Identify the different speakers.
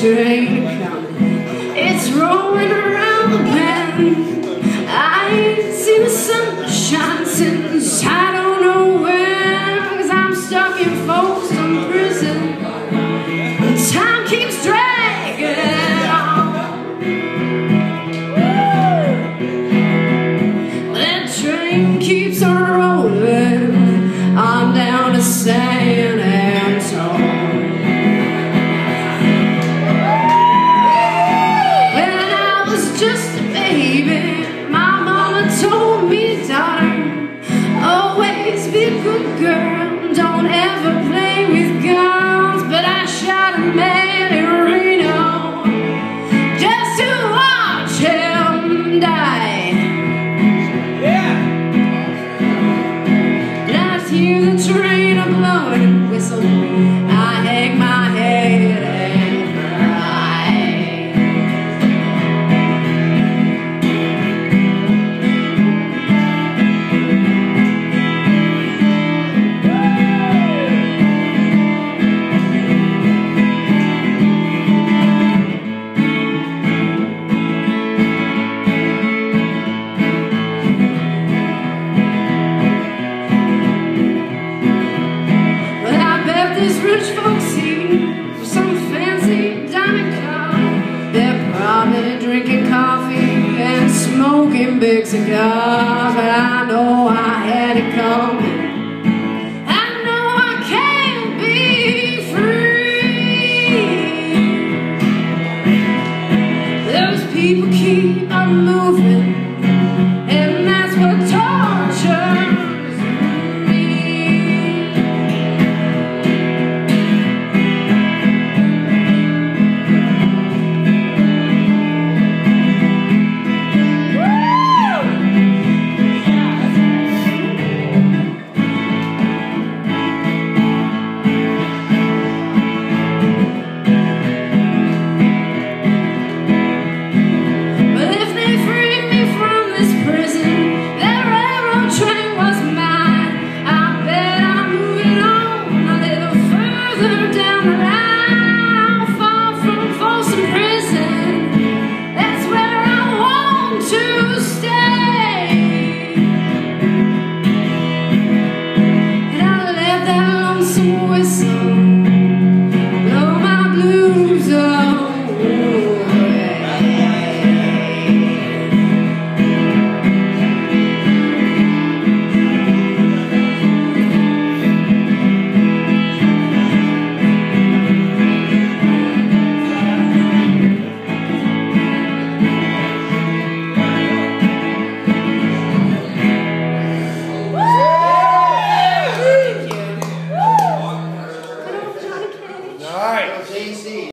Speaker 1: train coming. It's rolling around the bend. baby. My mama told me, daughter, always be a good girl. Don't ever play with guns. But I shot a man. Mexico, but I know I had to come.